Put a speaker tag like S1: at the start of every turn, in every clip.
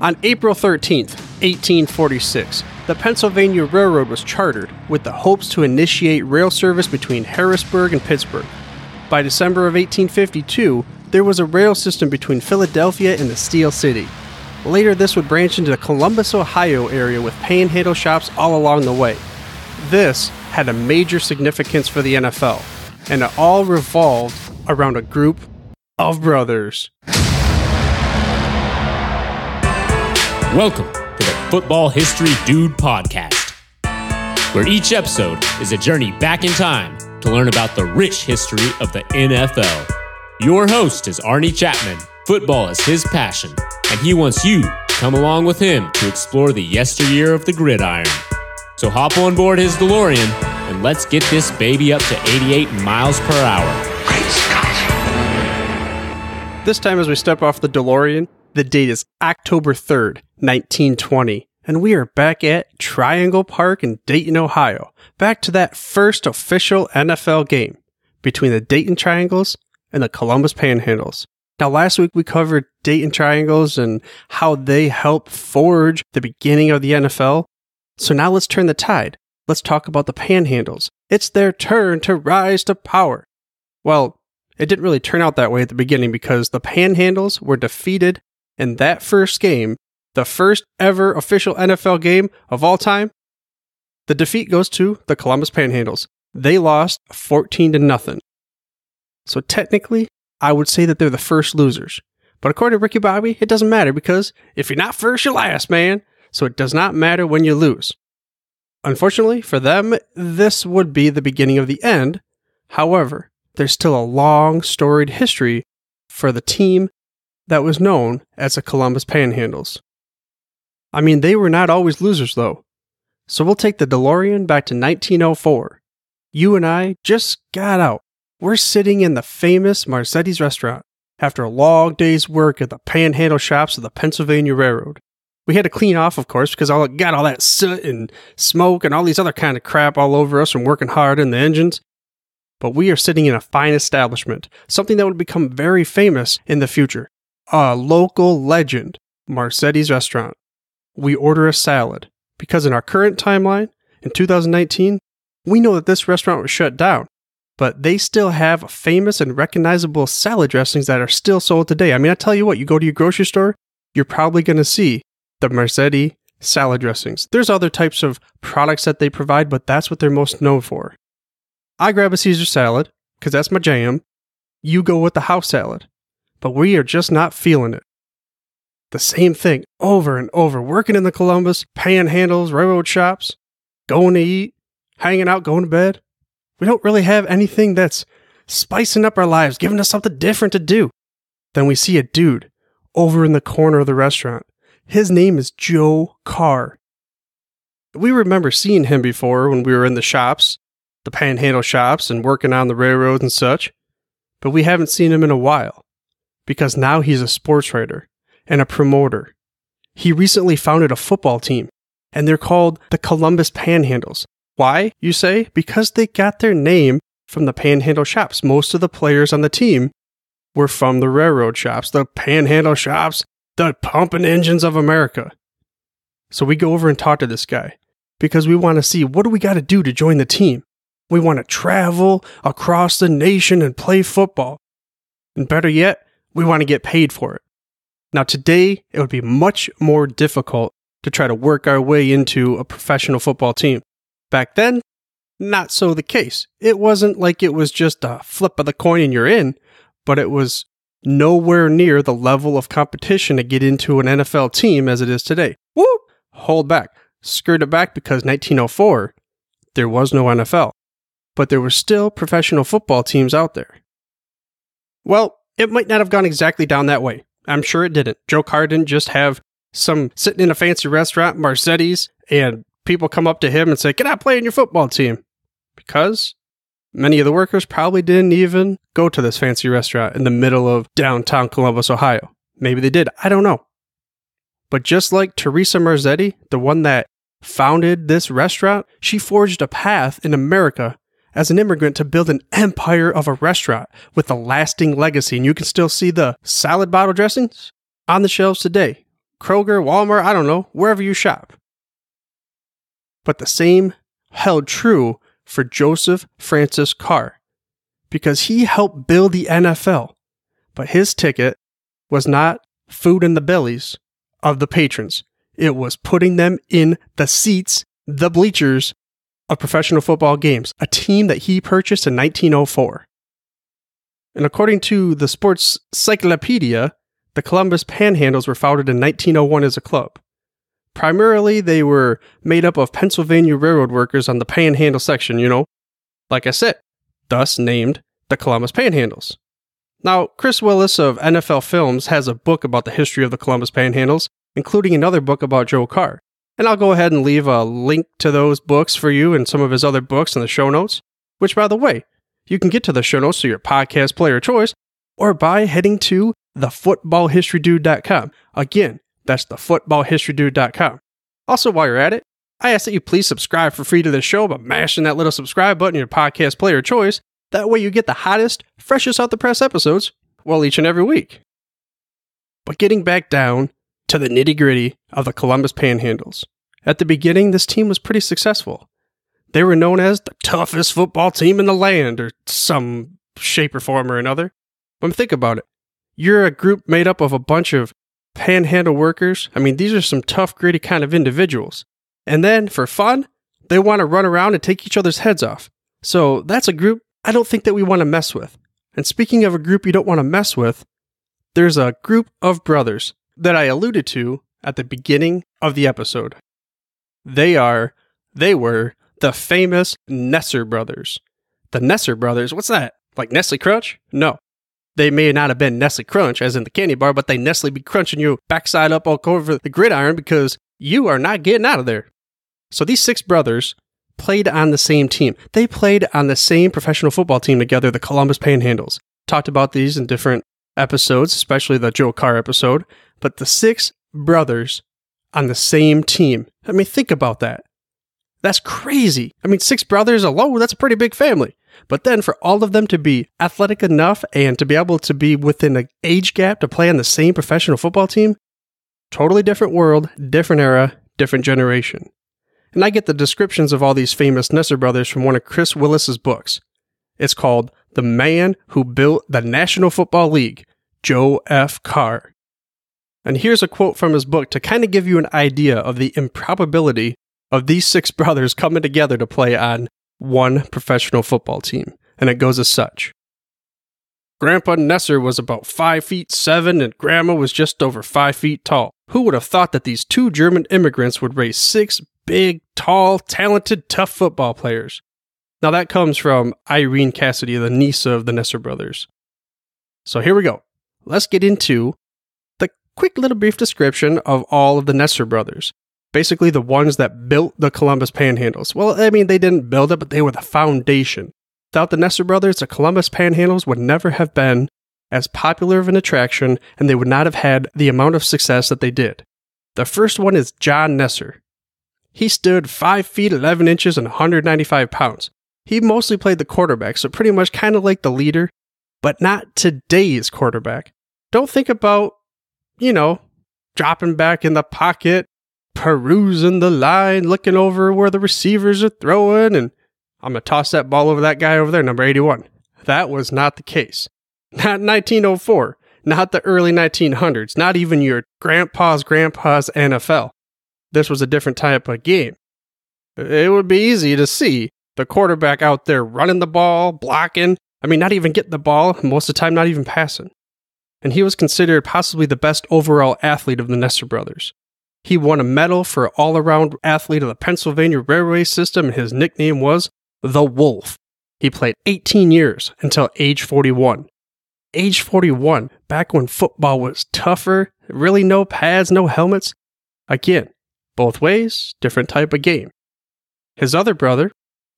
S1: On April 13th, 1846, the Pennsylvania Railroad was chartered with the hopes to initiate rail service between Harrisburg and Pittsburgh. By December of 1852, there was a rail system between Philadelphia and the Steel City. Later, this would branch into the Columbus, Ohio area with panhandle shops all along the way. This had a major significance for the NFL, and it all revolved around a group of brothers.
S2: Welcome to the Football History Dude podcast, where each episode is a journey back in time to learn about the rich history of the NFL. Your host is Arnie Chapman. Football is his passion, and he wants you to come along with him to explore the yesteryear of the gridiron. So hop on board his DeLorean and let's get this baby up to 88 miles per hour.
S1: This time, as we step off the DeLorean, the date is October 3rd, 1920, and we are back at Triangle Park in Dayton, Ohio. Back to that first official NFL game between the Dayton Triangles and the Columbus Panhandles. Now, last week we covered Dayton Triangles and how they helped forge the beginning of the NFL. So now let's turn the tide. Let's talk about the Panhandles. It's their turn to rise to power. Well, it didn't really turn out that way at the beginning because the Panhandles were defeated in that first game, the first ever official NFL game of all time. The defeat goes to the Columbus Panhandles. They lost 14 to nothing. So technically, I would say that they're the first losers. But according to Ricky Bobby, it doesn't matter because if you're not first, you're last, man. So it does not matter when you lose. Unfortunately for them, this would be the beginning of the end. However, there's still a long, storied history for the team that was known as the Columbus Panhandles. I mean, they were not always losers, though. So we'll take the DeLorean back to 1904. You and I just got out. We're sitting in the famous Marzetti's restaurant after a long day's work at the panhandle shops of the Pennsylvania Railroad. We had to clean off, of course, because I got all that soot and smoke and all these other kind of crap all over us from working hard in the engines. But we are sitting in a fine establishment, something that would become very famous in the future. A local legend, Marzetti's restaurant. We order a salad because in our current timeline, in 2019, we know that this restaurant was shut down, but they still have famous and recognizable salad dressings that are still sold today. I mean, I tell you what, you go to your grocery store, you're probably going to see the Marzetti salad dressings. There's other types of products that they provide, but that's what they're most known for. I grab a Caesar salad because that's my jam. You go with the house salad, but we are just not feeling it. The same thing over and over, working in the Columbus, panhandles, railroad shops, going to eat, hanging out, going to bed. We don't really have anything that's spicing up our lives, giving us something different to do. Then we see a dude over in the corner of the restaurant. His name is Joe Carr. We remember seeing him before when we were in the shops, the panhandle shops, and working on the railroads and such, but we haven't seen him in a while because now he's a sports writer and a promoter. He recently founded a football team, and they're called the Columbus Panhandles. Why, you say? Because they got their name from the panhandle shops. Most of the players on the team were from the railroad shops, the panhandle shops, the pumping engines of America. So we go over and talk to this guy because we want to see what do we got to do to join the team. We want to travel across the nation and play football. And better yet, we want to get paid for it. Now, today, it would be much more difficult to try to work our way into a professional football team. Back then, not so the case. It wasn't like it was just a flip of the coin and you're in, but it was nowhere near the level of competition to get into an NFL team as it is today. Whoop! Hold back. Skirt it back because 1904, there was no NFL, but there were still professional football teams out there. Well, it might not have gone exactly down that way. I'm sure it didn't. Joe Carr didn't just have some sitting in a fancy restaurant, Marzetti's, and people come up to him and say, Can I play in your football team? Because many of the workers probably didn't even go to this fancy restaurant in the middle of downtown Columbus, Ohio. Maybe they did. I don't know. But just like Teresa Marzetti, the one that founded this restaurant, she forged a path in America as an immigrant to build an empire of a restaurant with a lasting legacy. And you can still see the salad bottle dressings on the shelves today. Kroger, Walmart, I don't know, wherever you shop. But the same held true for Joseph Francis Carr because he helped build the NFL, but his ticket was not food in the bellies of the patrons. It was putting them in the seats, the bleachers of professional football games, a team that he purchased in 1904. And according to the Sports Cyclopedia, the Columbus Panhandles were founded in 1901 as a club. Primarily, they were made up of Pennsylvania Railroad workers on the Panhandle section, you know, like I said, thus named the Columbus Panhandles. Now, Chris Willis of NFL Films has a book about the history of the Columbus Panhandles, including another book about Joe Carr. And I'll go ahead and leave a link to those books for you and some of his other books in the show notes, which, by the way, you can get to the show notes to your podcast player choice or by heading to thefootballhistorydude.com. Again, that's thefootballhistorydude.com. Also, while you're at it, I ask that you please subscribe for free to the show by mashing that little subscribe button in your podcast player choice. That way you get the hottest, freshest out the press episodes, well, each and every week. But getting back down to the nitty gritty of the Columbus Panhandles. At the beginning, this team was pretty successful. They were known as the toughest football team in the land, or some shape or form or another. But think about it. You're a group made up of a bunch of panhandle workers. I mean, these are some tough, gritty kind of individuals. And then for fun, they want to run around and take each other's heads off. So that's a group I don't think that we want to mess with. And speaking of a group you don't want to mess with, there's a group of brothers that I alluded to at the beginning of the episode. They are, they were the famous Nesser brothers. The Nesser brothers, what's that? Like Nestle Crunch? No. They may not have been Nestle Crunch, as in the candy bar, but they Nestle be crunching you backside up all over the gridiron because you are not getting out of there. So these six brothers played on the same team. They played on the same professional football team together, the Columbus Panhandles. Talked about these in different episodes, especially the Joe Carr episode. But the six brothers on the same team. I mean, think about that. That's crazy. I mean, six brothers alone, that's a pretty big family. But then for all of them to be athletic enough and to be able to be within an age gap to play on the same professional football team, totally different world, different era, different generation. And I get the descriptions of all these famous Nesser brothers from one of Chris Willis's books. It's called The Man Who Built the National Football League, Joe F. Carr. And here's a quote from his book to kind of give you an idea of the improbability of these six brothers coming together to play on one professional football team, and it goes as such. Grandpa Nesser was about five feet seven, and Grandma was just over five feet tall. Who would have thought that these two German immigrants would raise six big, tall, talented, tough football players? Now that comes from Irene Cassidy, the niece of the Nesser brothers. So here we go. Let's get into quick little brief description of all of the Nesser brothers basically the ones that built the Columbus Panhandles. Well, I mean, they didn't build it, but they were the foundation. Without the Nesser brothers, the Columbus Panhandles would never have been as popular of an attraction, and they would not have had the amount of success that they did. The first one is John Nesser. He stood 5 feet 11 inches and 195 pounds. He mostly played the quarterback, so pretty much kind of like the leader, but not today's quarterback. Don't think about, you know, dropping back in the pocket, perusing the line, looking over where the receivers are throwing, and I'm going to toss that ball over that guy over there, number 81. That was not the case. Not 1904, not the early 1900s, not even your grandpa's grandpa's NFL. This was a different type of game. It would be easy to see the quarterback out there running the ball, blocking, I mean, not even getting the ball, most of the time, not even passing. And he was considered possibly the best overall athlete of the Nesser brothers. He won a medal for all around athlete of the Pennsylvania Railway System, and his nickname was the Wolf. He played 18 years until age 41. Age 41, back when football was tougher, really no pads, no helmets. Again, both ways, different type of game. His other brother,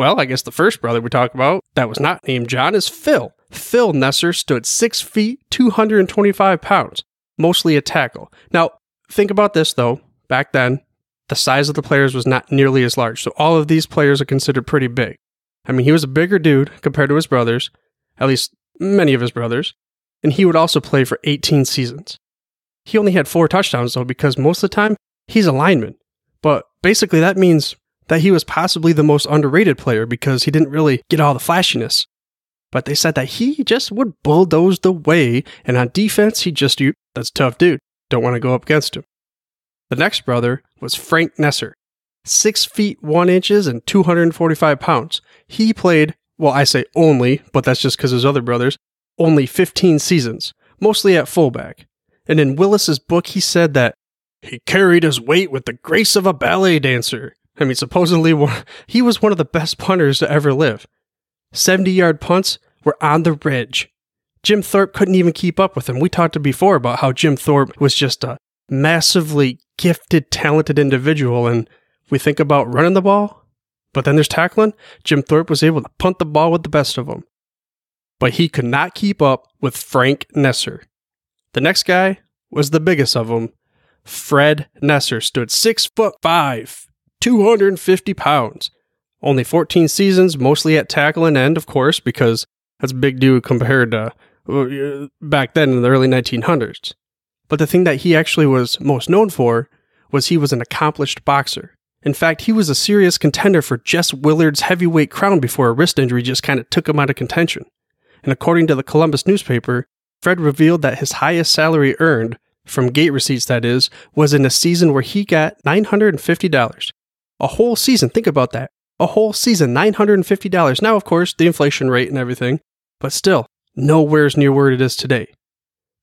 S1: well, I guess the first brother we talk about that was not named John is Phil. Phil Nesser stood 6 feet, 225 pounds, mostly a tackle. Now, think about this though back then, the size of the players was not nearly as large. So all of these players are considered pretty big. I mean, he was a bigger dude compared to his brothers, at least many of his brothers, and he would also play for 18 seasons. He only had four touchdowns though, because most of the time he's a lineman. But basically, that means that he was possibly the most underrated player because he didn't really get all the flashiness. But they said that he just would bulldoze the way, and on defense, he just, you, that's tough dude. Don't want to go up against him. The next brother was Frank Nesser, six feet one inches and 245 pounds. He played, well, I say only, but that's just because his other brothers, only 15 seasons, mostly at fullback. And in Willis's book, he said that he carried his weight with the grace of a ballet dancer. I mean, supposedly he was one of the best punters to ever live. 70 yard punts were on the ridge. Jim Thorpe couldn't even keep up with him. We talked before about how Jim Thorpe was just a massively gifted, talented individual. And we think about running the ball, but then there's tackling. Jim Thorpe was able to punt the ball with the best of them. But he could not keep up with Frank Nesser. The next guy was the biggest of them. Fred Nesser stood six foot five, 250 pounds. Only 14 seasons, mostly at tackle and end, of course, because that's a big dude compared to uh, back then in the early 1900s. But the thing that he actually was most known for was he was an accomplished boxer. In fact, he was a serious contender for Jess Willard's heavyweight crown before a wrist injury just kind of took him out of contention. And according to the Columbus newspaper, Fred revealed that his highest salary earned, from gate receipts that is, was in a season where he got $950. A whole season, think about that a whole season, $950. Now, of course, the inflation rate and everything, but still, nowhere's near where it is today.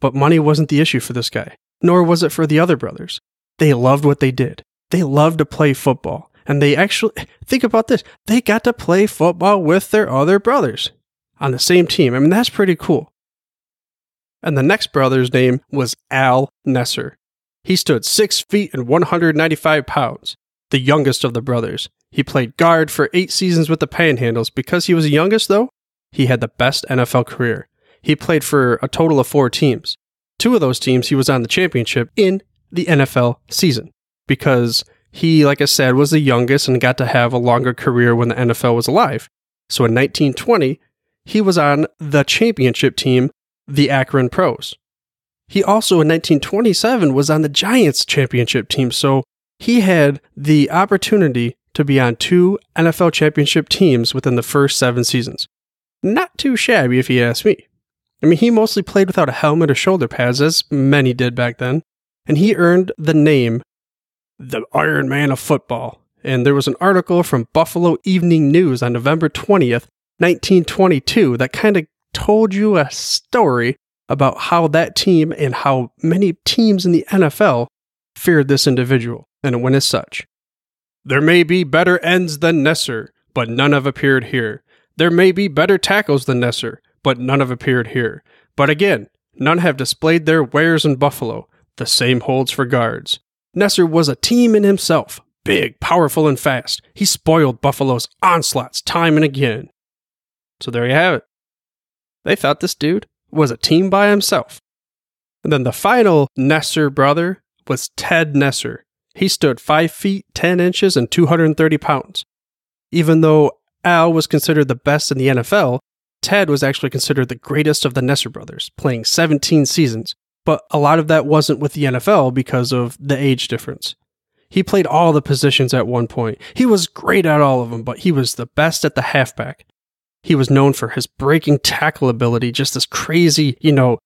S1: But money wasn't the issue for this guy, nor was it for the other brothers. They loved what they did. They loved to play football. And they actually, think about this, they got to play football with their other brothers on the same team. I mean, that's pretty cool. And the next brother's name was Al Nesser. He stood 6 feet and 195 pounds, the youngest of the brothers, he played guard for eight seasons with the Panhandles. Because he was the youngest, though, he had the best NFL career. He played for a total of four teams. Two of those teams, he was on the championship in the NFL season because he, like I said, was the youngest and got to have a longer career when the NFL was alive. So in 1920, he was on the championship team, the Akron Pros. He also in 1927 was on the Giants championship team. So he had the opportunity to be on two NFL championship teams within the first seven seasons. Not too shabby, if you ask me. I mean, he mostly played without a helmet or shoulder pads, as many did back then, and he earned the name the Iron Man of football. And there was an article from Buffalo Evening News on November 20th, 1922, that kind of told you a story about how that team and how many teams in the NFL feared this individual, and went as such. There may be better ends than Nesser, but none have appeared here. There may be better tackles than Nesser, but none have appeared here. But again, none have displayed their wares in Buffalo. The same holds for guards. Nesser was a team in himself, big, powerful, and fast. He spoiled Buffalo's onslaughts time and again. So there you have it. They thought this dude was a team by himself. And then the final Nesser brother was Ted Nesser. He stood 5 feet 10 inches and 230 pounds. Even though Al was considered the best in the NFL, Ted was actually considered the greatest of the Nesser brothers, playing 17 seasons, but a lot of that wasn't with the NFL because of the age difference. He played all the positions at one point. He was great at all of them, but he was the best at the halfback. He was known for his breaking tackle ability, just this crazy, you know,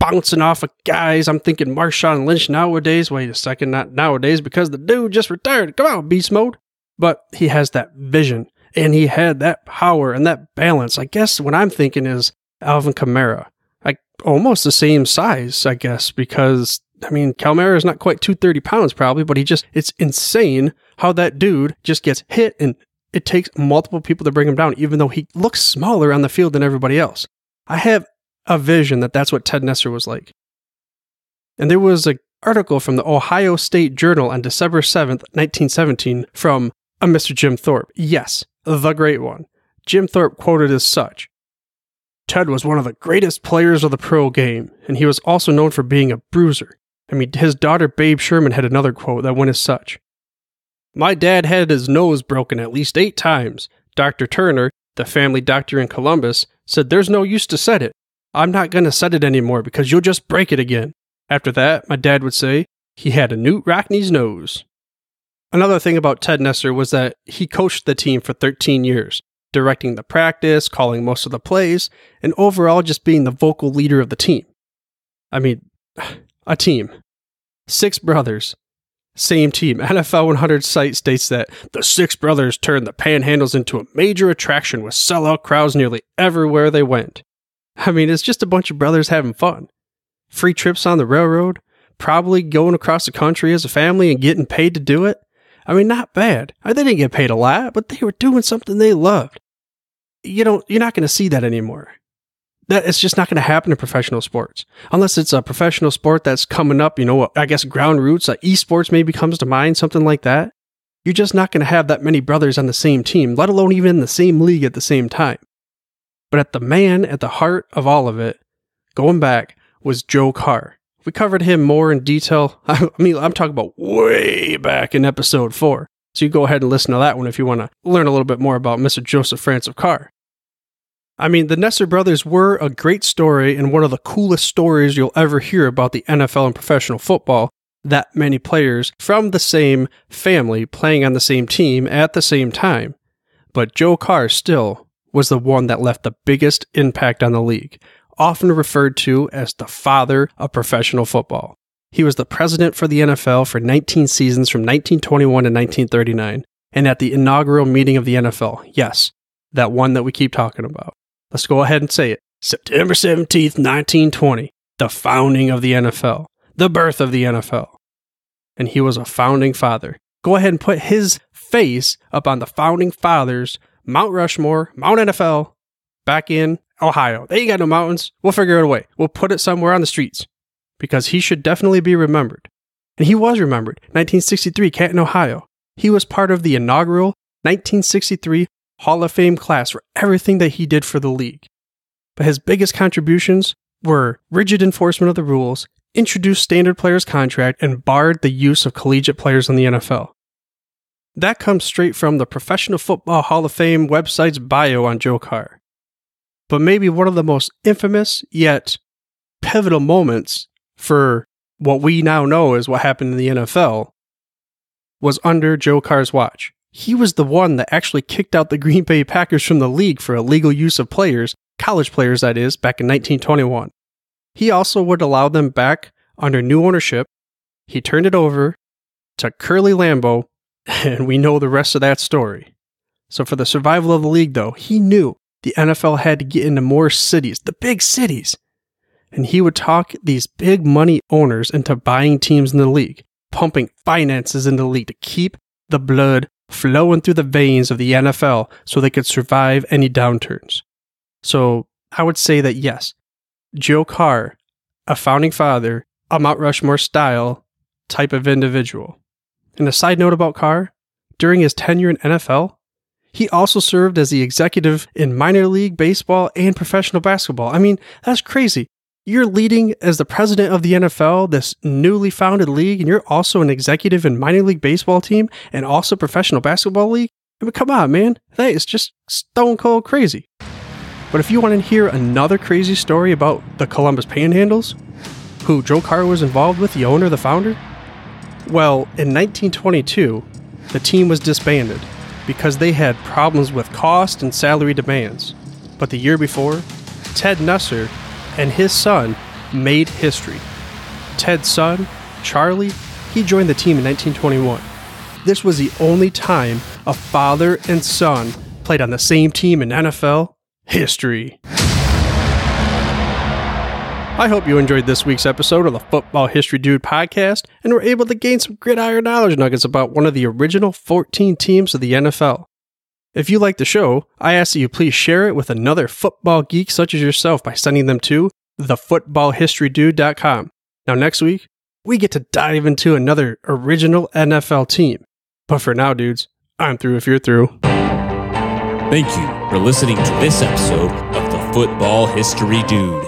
S1: bouncing off of guys. I'm thinking Marshawn Lynch nowadays. Wait a second, not nowadays because the dude just retired. Come on, beast mode. But he has that vision and he had that power and that balance. I guess what I'm thinking is Alvin Kamara. Like almost the same size, I guess, because I mean, Kamara is not quite 230 pounds probably, but he just, it's insane how that dude just gets hit and it takes multiple people to bring him down, even though he looks smaller on the field than everybody else. I have a vision that that's what Ted Nesser was like. And there was an article from the Ohio State Journal on December 7th, 1917, from uh, a Mr. Jim Thorpe. Yes, the great one. Jim Thorpe quoted as such Ted was one of the greatest players of the pro game, and he was also known for being a bruiser. I mean, his daughter Babe Sherman had another quote that went as such My dad had his nose broken at least eight times. Dr. Turner, the family doctor in Columbus, said there's no use to set it. I'm not going to set it anymore because you'll just break it again. After that, my dad would say he had a Knute Rockne's nose. Another thing about Ted Nesser was that he coached the team for 13 years, directing the practice, calling most of the plays, and overall just being the vocal leader of the team. I mean, a team. Six brothers. Same team. NFL 100 site states that the six brothers turned the panhandles into a major attraction with sellout crowds nearly everywhere they went. I mean, it's just a bunch of brothers having fun. Free trips on the railroad, probably going across the country as a family and getting paid to do it. I mean, not bad. They didn't get paid a lot, but they were doing something they loved. You don't, you're not going to see that anymore that it's just not going to happen in professional sports unless it's a professional sport that's coming up. You know, I guess ground roots, like esports maybe comes to mind, something like that. You're just not going to have that many brothers on the same team, let alone even in the same league at the same time. But at the man at the heart of all of it, going back, was Joe Carr. We covered him more in detail. I mean, I'm talking about way back in episode four. So you go ahead and listen to that one if you want to learn a little bit more about Mr. Joseph Francis Carr. I mean, the Nesser brothers were a great story and one of the coolest stories you'll ever hear about the NFL and professional football. That many players from the same family playing on the same team at the same time. But Joe Carr still was the one that left the biggest impact on the league, often referred to as the father of professional football. He was the president for the NFL for 19 seasons from 1921 to 1939, and at the inaugural meeting of the NFL, yes, that one that we keep talking about. Let's go ahead and say it. September 17th, 1920, the founding of the NFL, the birth of the NFL. And he was a founding father. Go ahead and put his face up on the founding fathers, Mount Rushmore, Mount NFL, back in Ohio. They ain't got no mountains. We'll figure it a way. We'll put it somewhere on the streets because he should definitely be remembered. And he was remembered. 1963, Canton, Ohio. He was part of the inaugural 1963 Hall of Fame class for everything that he did for the league. But his biggest contributions were rigid enforcement of the rules, introduced standard players contract, and barred the use of collegiate players in the NFL. That comes straight from the Professional Football Hall of Fame website's bio on Joe Carr. But maybe one of the most infamous yet pivotal moments for what we now know is what happened in the NFL was under Joe Carr's watch. He was the one that actually kicked out the Green Bay Packers from the league for illegal use of players, college players that is, back in 1921. He also would allow them back under new ownership. He turned it over to Curly Lambeau, and we know the rest of that story. So, for the survival of the league, though, he knew the NFL had to get into more cities, the big cities. And he would talk these big money owners into buying teams in the league, pumping finances into the league to keep the blood flowing through the veins of the NFL so they could survive any downturns. So I would say that yes, Joe Carr, a founding father, a Mount Rushmore style type of individual. And a side note about Carr, during his tenure in NFL, he also served as the executive in minor league baseball and professional basketball. I mean, that's crazy. You're leading as the president of the NFL, this newly founded league, and you're also an executive in minor league baseball team and also professional basketball league. I mean, come on, man. That is just stone cold crazy. But if you want to hear another crazy story about the Columbus Panhandles, who Joe Carr was involved with, the owner, the founder, well, in 1922, the team was disbanded because they had problems with cost and salary demands. But the year before, Ted Nesser and his son made history. Ted's son, Charlie, he joined the team in 1921. This was the only time a father and son played on the same team in NFL history. I hope you enjoyed this week's episode of the Football History Dude podcast and were able to gain some gridiron knowledge nuggets about one of the original 14 teams of the NFL. If you like the show, I ask that you please share it with another football geek such as yourself by sending them to thefootballhistorydude.com. Now, next week, we get to dive into another original NFL team. But for now, dudes, I'm through if you're through.
S2: Thank you for listening to this episode of the Football History Dude.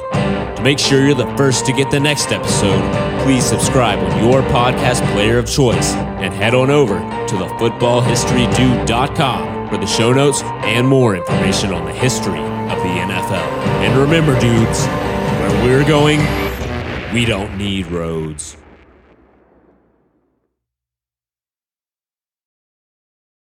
S2: Make sure you're the first to get the next episode, please subscribe on your podcast player of choice and head on over to thefootballhistorydude.com for the show notes and more information on the history of the NFL. And remember, dudes, where we're going, We don't need roads.